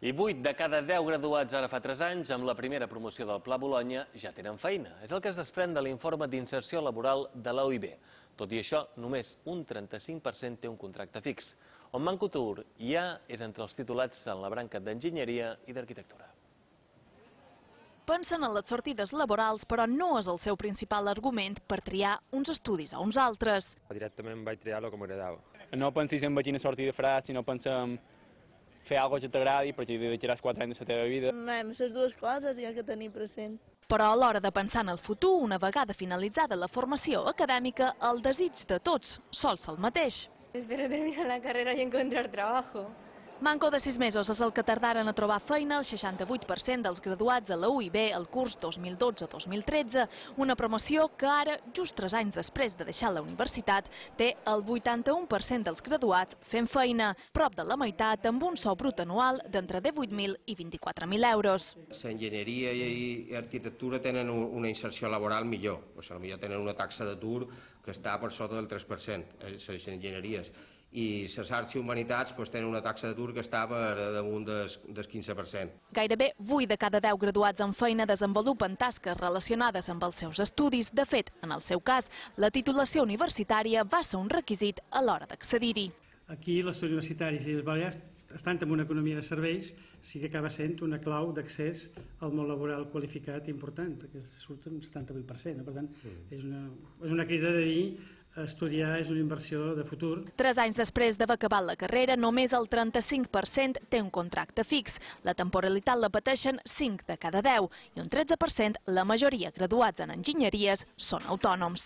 I 8 de cada 10 graduats ara fa 3 anys amb la primera promoció del Pla Bologna ja tenen feina. És el que es desprèn de l'informe d'inserció laboral de la OIB. Tot i això, només un 35% té un contracte fix. On Manco Tour ja és entre els titulats en la branca d'enginyeria i d'arquitectura. Pensen en les sortides laborals, però no és el seu principal argument per triar uns estudis a uns altres. Directament vaig triar el que m'agradava. No pensis en quina sortida faràs, sinó pensa en fer alguna que t'agradi, perquè hi dedicaràs 4 anys de la teva vida. Anem, les dues coses hi ha que tenir present. Però a l'hora de pensar en el futur, una vegada finalitzada la formació acadèmica, el desig de tots sols el mateix. Espero terminar la carrera y encontrar trabajo. Manco de sis mesos és el que tardaren a trobar feina el 68% dels graduats a la UIB el curs 2012-2013, una promoció que ara, just tres anys després de deixar la universitat, té el 81% dels graduats fent feina, prop de la meitat amb un sou brut anual d'entre 18.000 i 24.000 euros. L'enginyeria i arquitectura tenen una inserció laboral millor, o sigui, millor tenen una taxa d'atur que està per sota del 3%, les enginyeries i les arts i humanitats doncs, tenen una taxa d'atur que està per damunt del, del 15%. Gairebé 8 de cada 10 graduats en feina desenvolupen tasques relacionades amb els seus estudis. De fet, en el seu cas, la titulació universitària va ser un requisit a l'hora d'accedir-hi. Aquí l'estudi universitaris i les Balears estan en una economia de serveis, sí que acaba sent una clau d'accés al món laboral qualificat important, perquè surt un 78%. Per tant, és una, és una crida de dir estudiar és una inversió de futur. Tres anys després d'haver acabat la carrera, només el 35% té un contracte fix. La temporalitat la pateixen 5 de cada 10 i un 13% la majoria graduats en enginyeries són autònoms.